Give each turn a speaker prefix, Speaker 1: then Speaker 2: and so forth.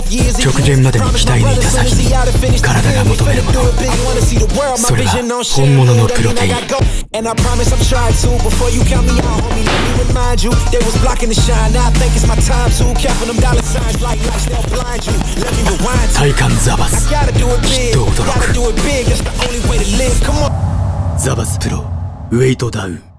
Speaker 1: 直前極限までに期待にいた先に体が求めるものそれが本物のプロテイン
Speaker 2: And I
Speaker 1: 体感ザバスきっと驚くザバスプロウェイトダウン